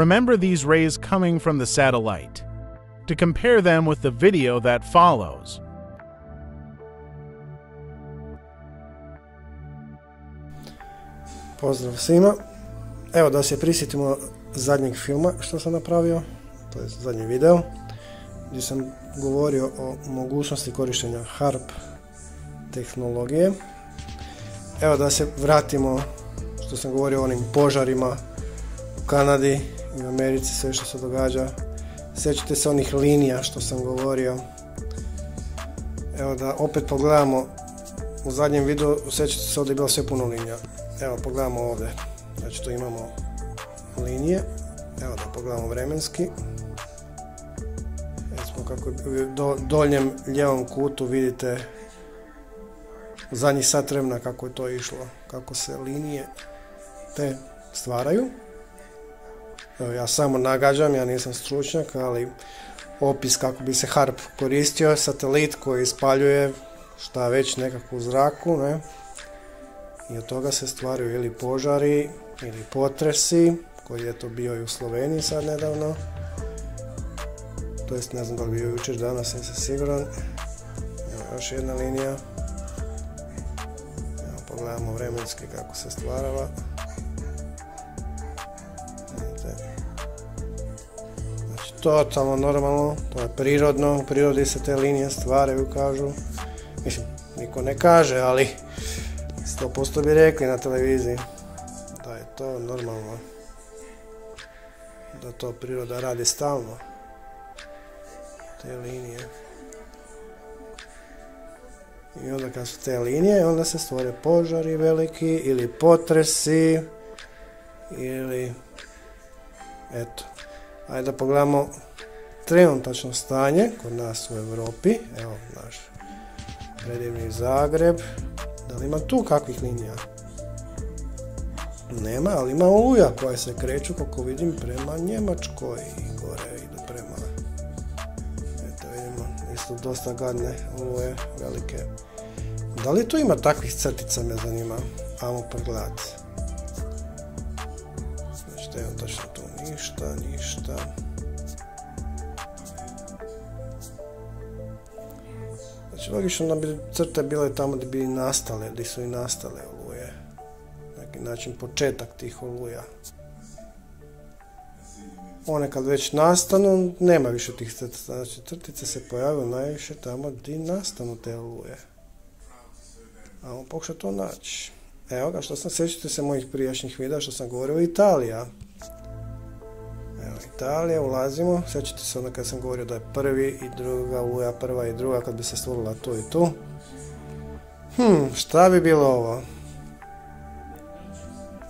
remember these rays coming from the satellite. To compare them with the video that follows, Pozdrav svima. Evo da se prisjetimo zadnjeg filma što sam napravio, to je zadnji video, gdje sam govorio o mogućnosti korištenja HARP tehnologije. Evo da se vratimo što sam govorio o onim požarima u Kanadi u Americi, sve što se događa. Sjećate se onih linija što sam govorio. Evo da opet pogledamo u zadnjem videu, sjećate se ovdje je bilo sve puno linija. Evo pogledamo ovdje. Znači tu imamo linije. Evo da pogledamo vremenski. Recimo kako u do, doljem lijevom kutu vidite zadnji sat vremena kako je to išlo. Kako se linije te stvaraju. Ja samo nagađam, ja nisam stručnjak, ali opis kako bi se HARP koristio, satelit koji ispaljuje šta već nekako u zraku, ne? i od toga se stvaraju ili požari ili potresi koji je to bio i u Sloveniji sad nedavno. To jest ne znam da li bio jučer danas nisam siguran. Evo još jedna linija. Evo pogledamo vremenski kako se stvarava totalno normalno to je prirodno u prirodi se te linije stvaraju kažu. Mislim niko ne kaže ali 100% bi rekli na televiziji da je to normalno da to priroda radi stalno te linije. I onda kad su te linije onda se stvore požari veliki ili potresi ili eto ajde da pogledamo trenutačno stanje kod nas u Europi evo naš predivni Zagreb da li ima tu kakvih linija? Nema, ali ima oluja koje se kreću, kako vidim, prema Njemačkoj i gore idu prema... Eto vidimo, isto dosta gadne oluje, velike. Da li tu ima takvih crtica, me zanima? Amo pregledati. Znači, evo točno tu ništa, ništa. Znači, logično da bi crte bile tamo gdje bi nastale, gdje su i nastale oluje. Neki način početak tih oluja. One kad već nastanu, nema više tih crtica. Znači, crtice se pojavaju najviše tamo gdje nastanu te oluje. A pokušati to naći. Evo ga, što sam, sjećate se mojih prijašnjih videa što sam govorio Italija. Italija, ulazimo, sjećate se onda kad sam govorio da je prvi i druga oluja, prva i druga kad bi se stvorila tu i tu. Hm, šta bi bilo ovo?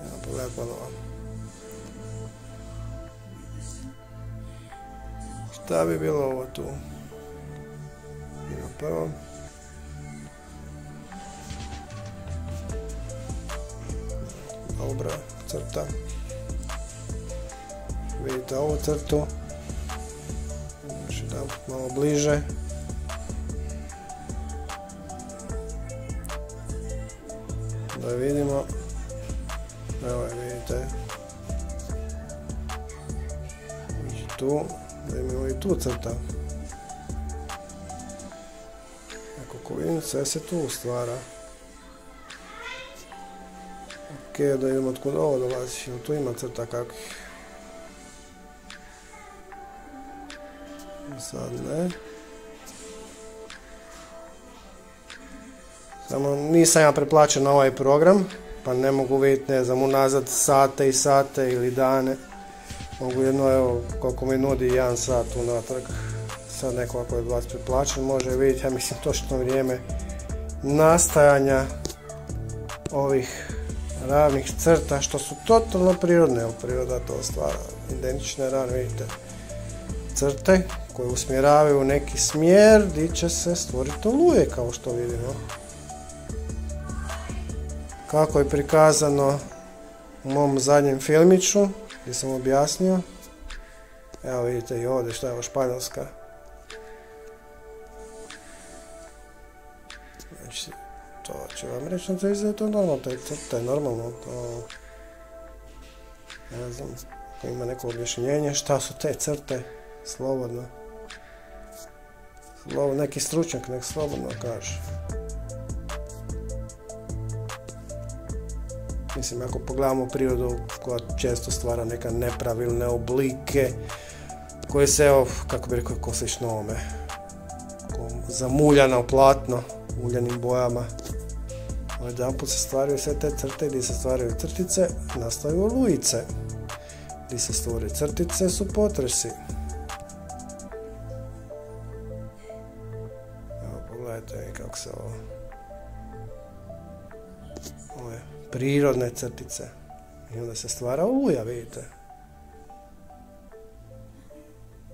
Evo, pogledaj ponovo. Šta bi bilo ovo tu? Idemo prvo. Dobra, crta. Vidite ovu crtu. Još jedan malo bliže. Da vidimo. Evo je vidite. I tu da imamo i tu crta. Ako vidim sve se tu stvara ok da vidimo otkud ovo dolazi tu ima crta kakvih Sad ne. Samo nisam ja preplaćen na ovaj program, pa ne mogu vidjeti, ne znam, unazad sate i sate ili dane. Mogu jedno, evo, koliko mi nudi jedan sat unatrag. Sad neko ako je vas preplaćen može vidjeti, ja mislim, točno vrijeme nastajanja ovih ravnih crta, što su totalno prirodne, priroda to stvara identične rane, vidite crte koje usmjeravaju u neki smjer gdje će se stvoriti oluje kao što vidimo. Kako je prikazano u mom zadnjem filmiću gdje sam objasnio. Evo vidite i ovdje što je ovo španjolska. Znači, to će vam reći na je to normalno, to je normalno, to... Ne znam, ako ima neko objašnjenje šta su te crte, slobodno. Slobodno, neki stručnjak nek slobodno kaže. Mislim, ako pogledamo prirodu koja često stvara neka nepravilne oblike, koje se, evo, kako bi rekao, ko ovome, zamuljano platno, uljanim bojama. Jedan put se stvaraju sve te crte gdje se stvaraju crtice, nastaju olujice. Gdje se stvore crtice su potresi. Evo, pogledajte kako se ovo... Ove prirodne crtice. I onda se stvara oluja, vidite.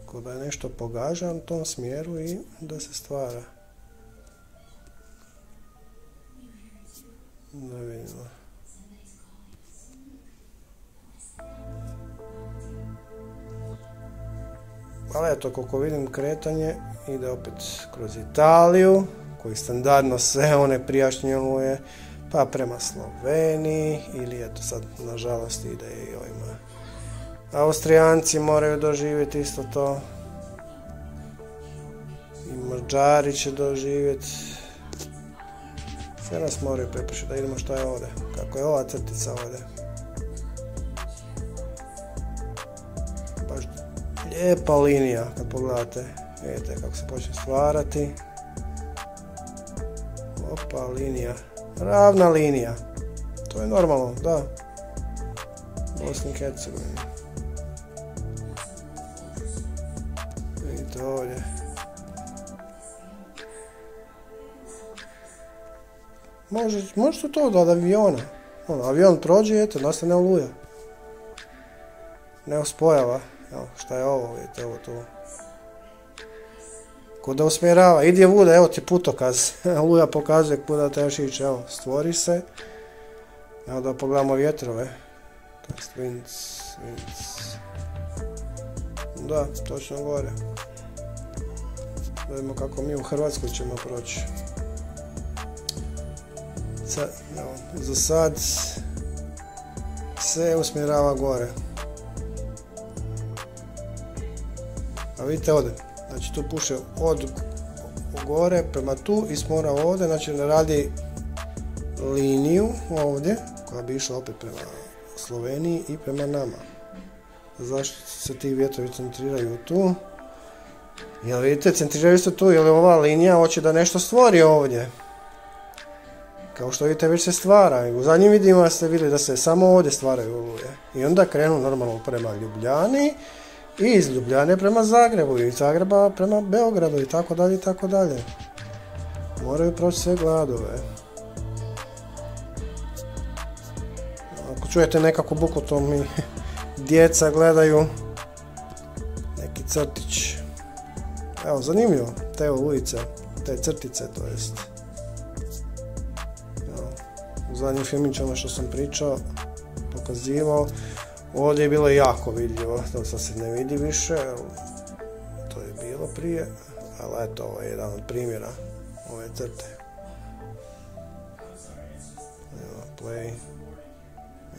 Ko da je nešto pogažan u tom smjeru i da se stvara. Da vidimo. Ali eto, koliko vidim kretanje ide opet kroz Italiju, koji standardno sve one prijašnje oluje, pa prema Sloveniji ili eto sad nažalost ide i ovima. Austrijanci moraju doživjeti isto to. I Mađari će doživjeti. Sve nas moraju prepušiti da vidimo šta je ovdje. Kako je ova crtica ovdje. Baš lijepa linija kad pogledate. Vidite kako se počne stvarati. Opa, linija. Ravna linija. To je normalno, da. Bosni i Hercegovini. Vidite ovdje. Može, može to od aviona. Ono, avion prođe, eto, nastane oluja. Ne ospojava. Evo, šta je ovo, vidite, ovo tu. Kuda usmjerava, idi vuda, evo ti putokaz. Luja pokazuje kuda trebaš ići, evo, stvori se. Evo da pogledamo vjetrove. To winds, winds. Da, točno gore. Vidimo kako mi u Hrvatskoj ćemo proći. Sad, evo, za sad se usmjerava gore. A vidite ovdje, Znači tu puše od gore prema tu i smora ovdje, znači ne radi liniju ovdje koja bi išla opet prema Sloveniji i prema nama. Zašto se ti vjetrovi centriraju tu? Jel vidite, centriraju se tu, jer ova linija hoće da nešto stvori ovdje. Kao što vidite, već se stvara. U zadnjim vidima ste vidjeli da se samo ovdje stvaraju oluje. I onda krenu normalno prema Ljubljani i iz Ljubljane prema Zagrebu i iz Zagreba prema Beogradu i tako dalje i tako dalje. Moraju proći sve gladove. Ako čujete nekako buku, to mi djeca gledaju neki crtić. Evo, zanimljivo, te ulice, te crtice, to jest. Zadnjim filmićama što sam pričao, pokazivao, Ovdje je bilo jako vidljivo, to sad se ne vidi više, to je bilo prije, ali eto, ovo je jedan od primjera ove crte. Evo, play.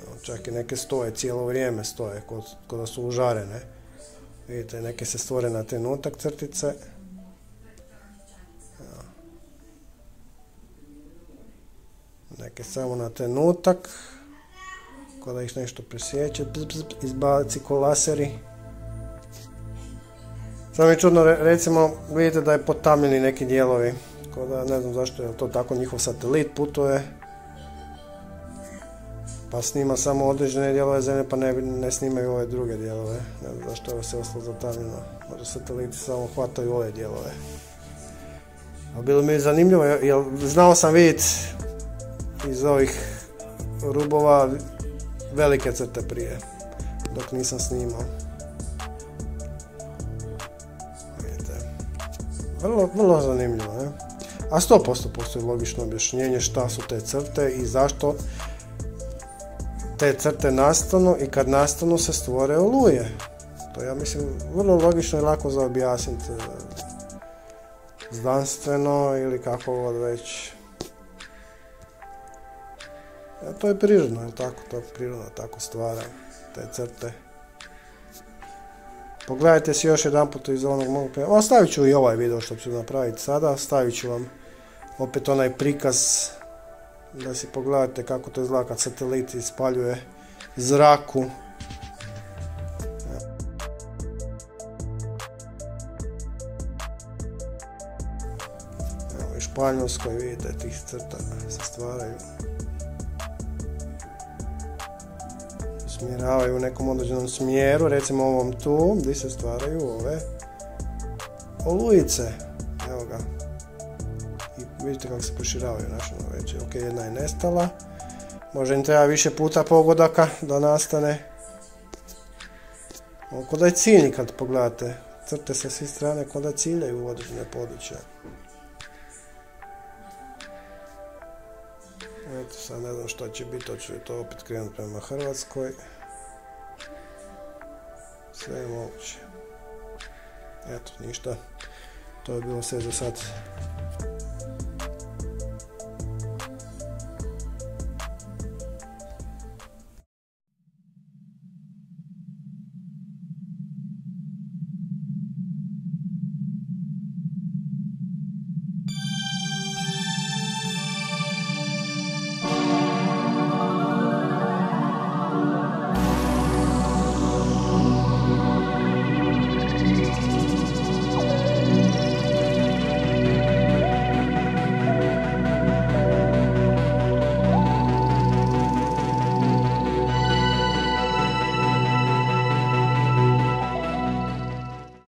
Evo, čak i neke stoje, cijelo vrijeme stoje, kod, kod da su užarene. Vidite, neke se stvore na trenutak crtice. Neke samo na trenutak da ih nešto presjeće, izbaci ko laseri. Samo je čudno, recimo, vidite da je potamljeni neki dijelovi, ko da ne znam zašto je to tako, njihov satelit putuje, pa snima samo određene dijelove zemlje, pa ne, snimaju ove druge dijelove. Ne znam zašto je sve ostalo zatamljeno. Možda sateliti samo hvataju ove dijelove. Bilo mi je zanimljivo, jer znao sam vidjeti iz ovih rubova velike crte prije, dok nisam snimao. Vidite. Vrlo, vrlo zanimljivo, ne? A 100% postoji logično objašnjenje šta su te crte i zašto te crte nastanu i kad nastanu se stvore oluje. To ja mislim vrlo logično i lako za objasniti e, znanstveno ili kako god već. To je prirodno, je tako? To priroda tako stvara te crte. Pogledajte si još jedan put iz onog mog... Ostavit ću i ovaj video što ću napraviti sada. Stavit ću vam opet onaj prikaz da si pogledate kako to izgleda kad satelit ispaljuje zraku. Evo i Španjolskoj vidite tih crta se stvaraju. Smjeravaju u nekom određenom smjeru, recimo ovom tu, gdje se stvaraju ove olujice. Evo ga, vidite kako se proširavaju naše već. Ok, jedna je nestala. Možda im treba više puta pogodaka da nastane. Oko da je ciljni kad pogledate. Crte sa svih strane kod da ciljaju u određene područje. Eto, sad ne znam što će biti, to ću to opet krenuti prema Hrvatskoj. Sve je moguće. Eto, ništa. To je bilo sve za sad.